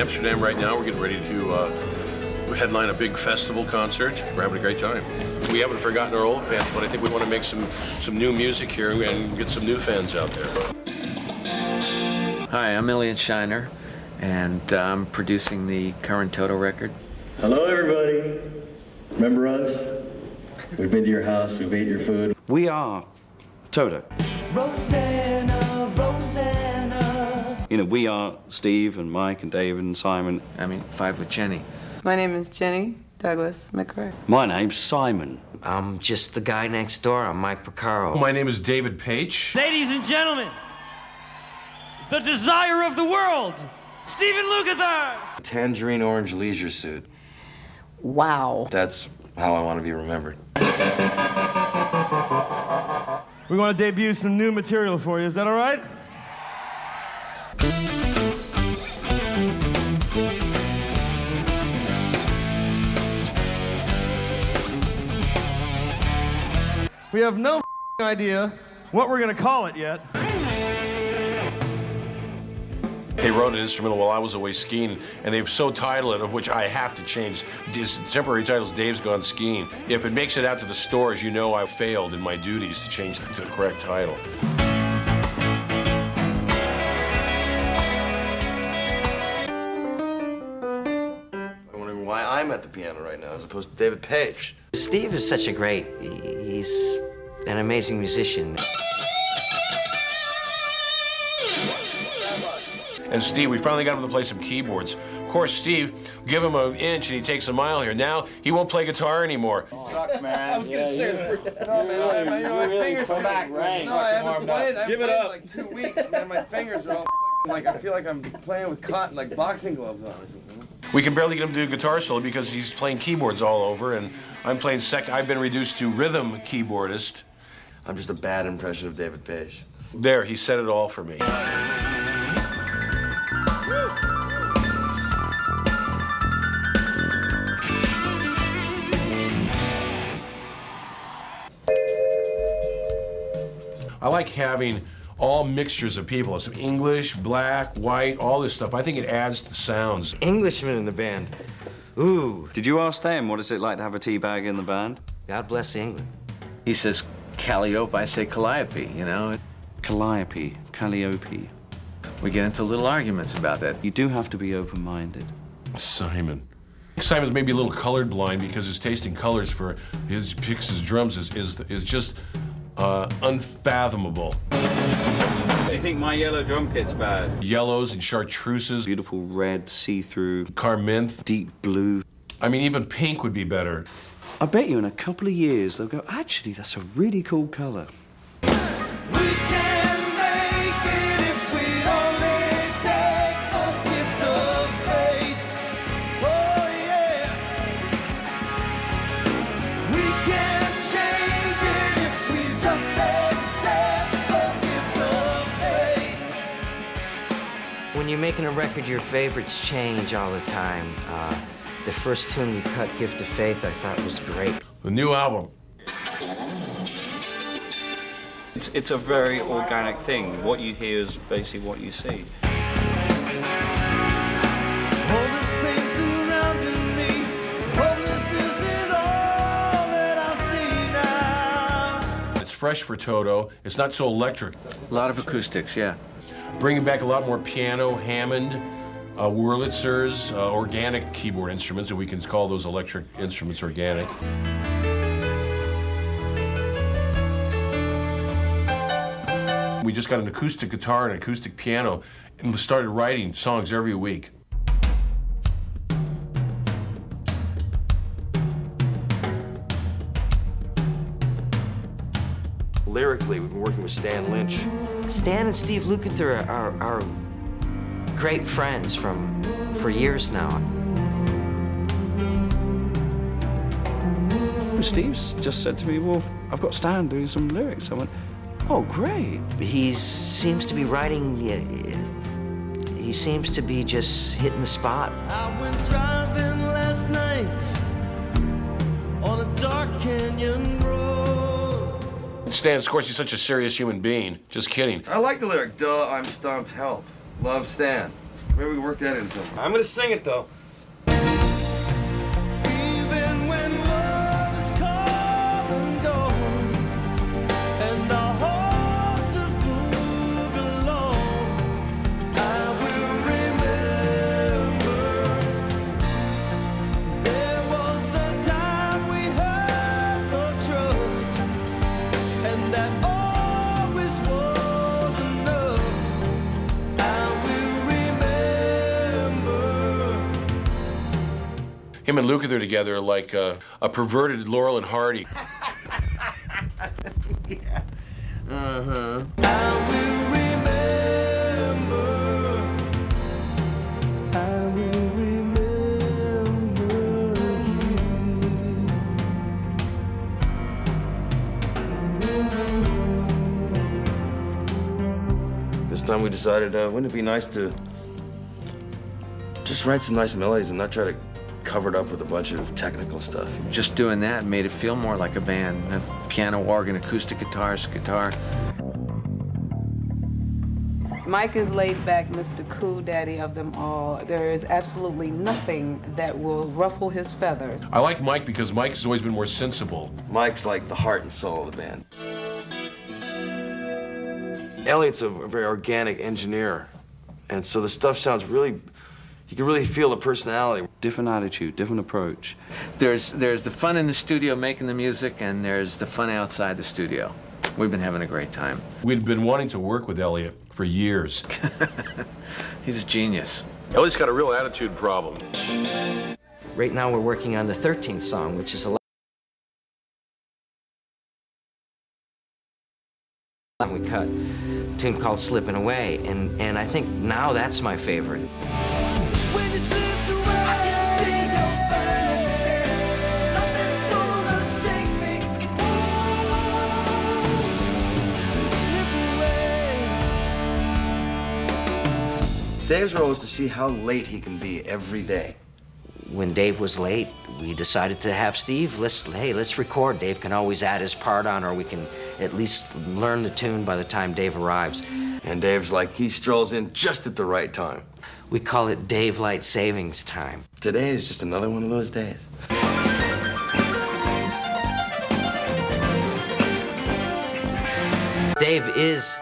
Amsterdam right now. We're getting ready to uh, headline a big festival concert. We're having a great time. We haven't forgotten our old fans, but I think we want to make some, some new music here and get some new fans out there. Hi, I'm Elliot Scheiner, and I'm producing the current Toto record. Hello, everybody. Remember us? We've been to your house, we've ate your food. We are Toto. Rosanna, Rosanna. You know, we are Steve and Mike and David and Simon. I mean, Five with Jenny. My name is Jenny Douglas McRae. My name's Simon. I'm just the guy next door. I'm Mike Porcaro. My name is David Paich. Ladies and gentlemen, the desire of the world, Steven Lukather. Tangerine orange leisure suit. Wow. That's how I want to be remembered. We want to debut some new material for you. Is that all right? We have no idea what we're going to call it yet. They wrote an instrumental while I was away skiing, and they've so titled it, of which I have to change. This temporary title is Dave's Gone Skiing. If it makes it out to the stores, you know I failed in my duties to change the, the correct title. Piano right now as opposed to David Paich. Steve is such a great, he's an amazing musician. And Steve, we finally got him to play some keyboards. Of course, Steve, give him an inch and he takes a mile here. Now he won't play guitar anymore. Suck, man. I was gonna say No, man, my, my, my fingers come back, right? No, I haven't played. I Give haven't it played up. like two weeks, man. My fingers are all like I feel like I'm playing with cotton, like boxing gloves on or something. We can barely get him to do a guitar solo because he's playing keyboards all over, and I'm playing second. I've been reduced to rhythm keyboardist. I'm just a bad impression of David Paich. There, he said it all for me. I like having all mixtures of people. Some English, black, white, all this stuff. I think it adds to the sounds. Englishman in the band. Ooh, Did you ask them what is it like to have a tea bag in the band? God bless England. He says Calliope, I say Calliope, you know? Calliope, Calliope. We get into little arguments about that. You do have to be open-minded. Simon. Simon's maybe a little colored blind because his taste in colors for his picks his drums is is, is just uh, unfathomable. You think my yellow drum kit's bad? Yellows and chartreuses, Beautiful red, see-through, carminthe. deep blue. I mean, even pink would be better. I bet you in a couple of years they'll go, actually, that's a really cool color. You're making a record, your favorites change all the time. Uh, the first tune we cut, Gift of Faith, I thought was great. The new album. It's, it's a very organic thing. What you hear is basically what you see. All this pain surrounding me, hopelessness is all that I see now. It's fresh for Toto. It's not so electric. A lot of acoustics, yeah. Bringing back a lot more piano, Hammond, uh, Wurlitzers, uh, organic keyboard instruments, and we can call those electric instruments organic. We just got an acoustic guitar and acoustic piano and started writing songs every week. Lyrically, we've been working with Stan Lynch. Stan and Steve Lukather are, are great friends from for years now. Steve's just said to me, well, I've got Stan doing some lyrics. I went, oh, great. He seems to be writing. He seems to be just hitting the spot. I went driving last night on a dark canyon road. Stan, of course, he's such a serious human being. Just kidding. I like the lyric, duh, I'm stumped, help. Love Stan. Maybe we work that in somewhere. I'm gonna sing it though. Him and Lukather together are like uh, a perverted Laurel and Hardy. Uh-huh. I will remember. I will remember This time we decided, uh, wouldn't it be nice to just write some nice melodies and not try to cover it up with a bunch of technical stuff? Just doing that made it feel more like a band. Have piano, organ, acoustic guitars, guitar. Mike is laid back, Mr. Cool Daddy of them all. There is absolutely nothing that will ruffle his feathers. I like Mike because Mike has always been more sensible. Mike's like the heart and soul of the band. Elliot's a very organic engineer, and so the stuff sounds really, you can really feel the personality. Different attitude, different approach. There's there's the fun in the studio making the music, and there's the fun outside the studio. We've been having a great time. We'd been wanting to work with Elliot for years. He's a genius. Elliot's got a real attitude problem. Right now, we're working on the 13th song, which is a lot. We cut a tune called Slipping Away, and, and I think now that's my favorite. When you slipped away, I can see your face. Nothing's gonna shake me. Slip away. Dave's role is to see how late he can be every day. When Dave was late, we decided to have Steve. Let's hey, let's record. Dave can always add his part on, or we can at least learn the tune by the time Dave arrives. And Dave's like, he strolls in just at the right time. We call it Dave Light Savings Time. Today is just another one of those days. Dave is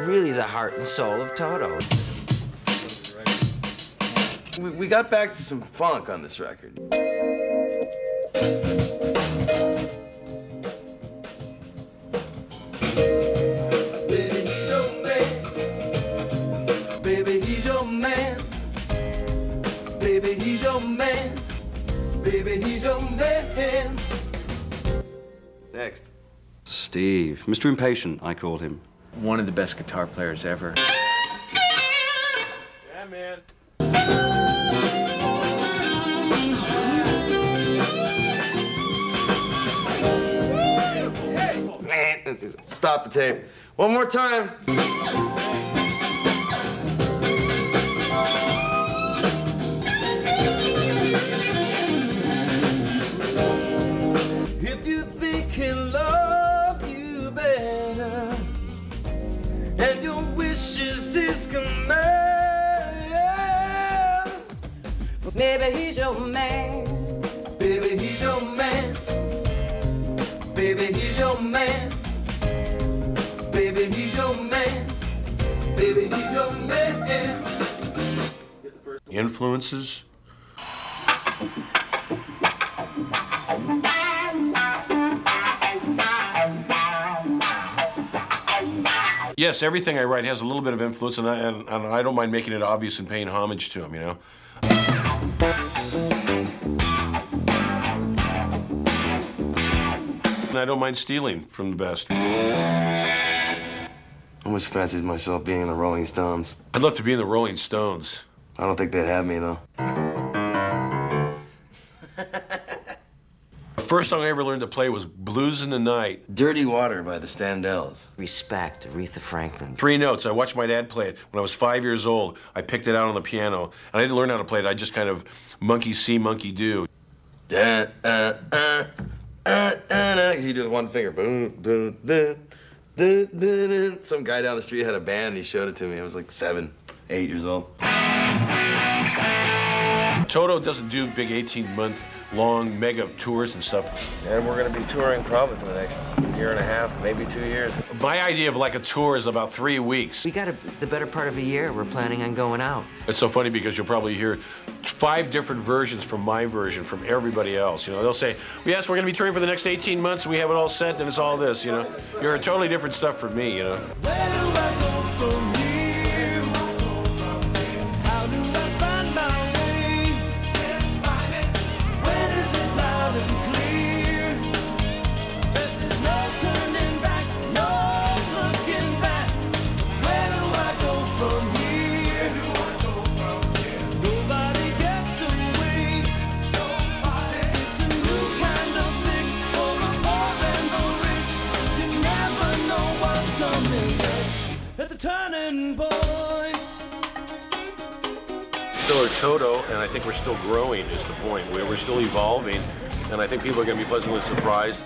really the heart and soul of Toto. We, we got back to some funk on this record. Baby, he's your man. Baby, he's your man. Next. Steve, Mr. Impatient, I call him. One of the best guitar players ever. Yeah, man. Stop the tape. One more time. And your wishes his command, maybe he's your man. Baby, he's your man. Baby, he's your man. Baby, he's your man. Baby, he's your man. Influences? Yes, everything I write has a little bit of influence, and I, and, and I don't mind making it obvious and paying homage to him, you know? And I don't mind stealing from the best. I almost fancied myself being in the Rolling Stones. I'd love to be in the Rolling Stones. I don't think they'd have me though. First song I ever learned to play was Blues in the Night. Dirty Water by the Standells. Respect, Aretha Franklin. Three notes. I watched my dad play it when I was five years old. I picked it out on the piano, and I didn't learn how to play it. I just kind of monkey see, monkey do. Da, uh, uh, uh, uh, uh, Cause you do the one finger. Boom, boom, da. Some guy down the street had a band and he showed it to me. I was like seven, eight years old. Toto doesn't do big 18 month long mega tours and stuff. And we're going to be touring probably for the next year and a half, maybe two years. My idea of like a tour is about three weeks. We got a, the better part of a year. We're planning on going out. It's so funny because you'll probably hear five different versions from my version from everybody else. You know, they'll say, "Yes, we're going to be touring for the next 18 months. We have it all set, and it's all this." You know, you're totally different stuff from me. You know. The turning. Still are Toto, and I think we're still growing. Is the point? We're still evolving, and I think people are going to be pleasantly surprised.